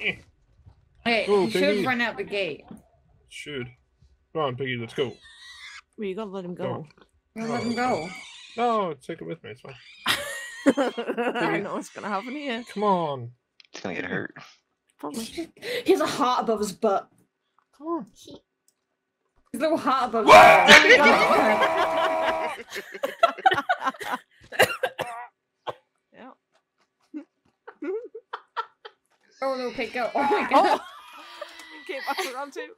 Okay, Go, you should Piggy. run out the gate. Should. Come on, Piggy, let's go. Well, you gotta let him go. You let him oh. go. No, take it with me. It's fine. I don't know what's gonna happen here. Come on. He's gonna get hurt. Probably. He has a heart above his butt. Come on. His little heart above his butt. Oh, no, okay, go. Oh my oh. god. Oh! Came back around too.